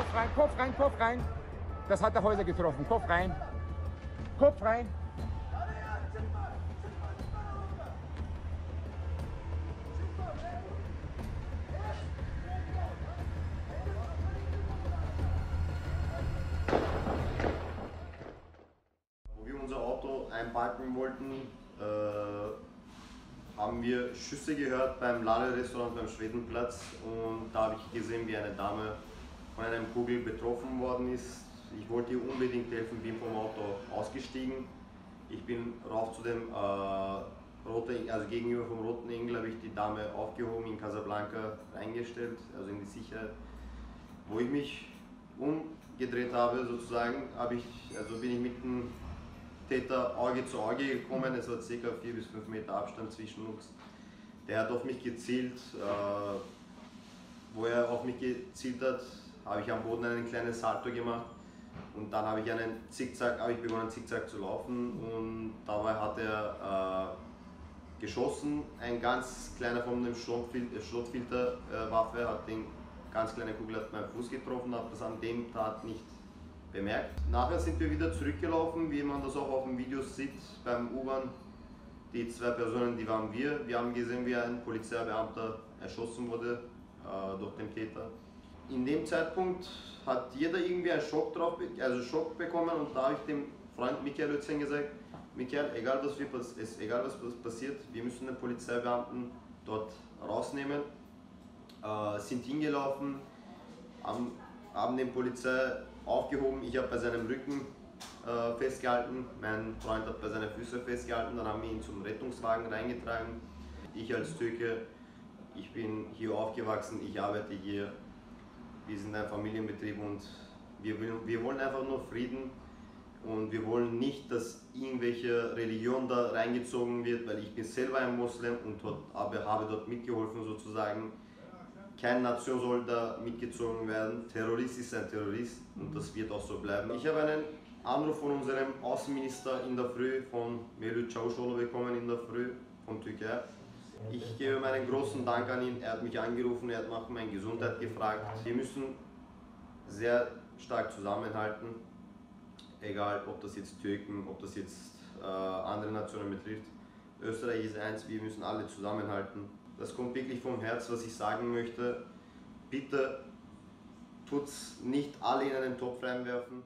Kopf rein, Kopf rein, Kopf rein. Das hat der Häuser getroffen. Kopf rein. Kopf rein. Wo wir unser Auto einparken wollten, äh, haben wir Schüsse gehört beim Laderestaurant beim Schwedenplatz und da habe ich gesehen, wie eine Dame von einem Kugel betroffen worden ist. Ich wollte ihr unbedingt helfen, bin vom Auto ausgestiegen. Ich bin rauf zu dem äh, rote, also gegenüber vom Roten Engel habe ich die Dame aufgehoben, in Casablanca reingestellt, also in die Sicherheit. Wo ich mich umgedreht habe, sozusagen, habe ich, also bin ich mit dem Täter Auge zu Auge gekommen. Es war ca. 4 bis 5 Meter Abstand zwischen uns. Der hat auf mich gezielt. Äh, wo er auf mich gezielt hat, habe ich am Boden einen kleinen Salto gemacht. Und dann habe ich einen Zickzack, habe ich begonnen Zickzack zu laufen und dabei hat er äh, geschossen. Ein ganz kleiner von dem Schrottfilterwaffe äh, hat den ganz kleine Kugel hat meinen Fuß getroffen, habe das an dem Tat nicht bemerkt. Nachher sind wir wieder zurückgelaufen, wie man das auch auf dem Video sieht beim U-Bahn. Die zwei Personen, die waren wir. Wir haben gesehen, wie ein Polizeibeamter erschossen wurde äh, durch den Täter. In dem Zeitpunkt hat jeder irgendwie einen Schock drauf, also Schock bekommen und da habe ich dem Freund Michael Lützen gesagt, Michael, egal was, wir, es, egal was passiert, wir müssen den Polizeibeamten dort rausnehmen. Äh, sind hingelaufen, haben, haben den Polizei aufgehoben. Ich habe bei seinem Rücken äh, festgehalten, mein Freund hat bei seinen Füßen festgehalten, dann haben wir ihn zum Rettungswagen reingetragen. Ich als Türke, ich bin hier aufgewachsen, ich arbeite hier, wir sind ein Familienbetrieb und wir, wir wollen einfach nur Frieden und wir wollen nicht, dass irgendwelche Religion da reingezogen wird, weil ich bin selber ein Moslem und habe, habe dort mitgeholfen sozusagen keine Nation soll da mitgezogen werden. Terrorist ist ein Terrorist und das wird auch so bleiben. Ich habe einen Anruf von unserem Außenminister in der Früh, von Mevlüt Çavuşoğlu bekommen in der Früh von Türkei. Ich gebe meinen großen Dank an ihn. Er hat mich angerufen, er hat nach meiner Gesundheit gefragt. Wir müssen sehr stark zusammenhalten, egal ob das jetzt Türken, ob das jetzt äh, andere Nationen betrifft. Österreich ist eins, wir müssen alle zusammenhalten. Das kommt wirklich vom Herz, was ich sagen möchte. Bitte tut nicht alle in einen Topf reinwerfen.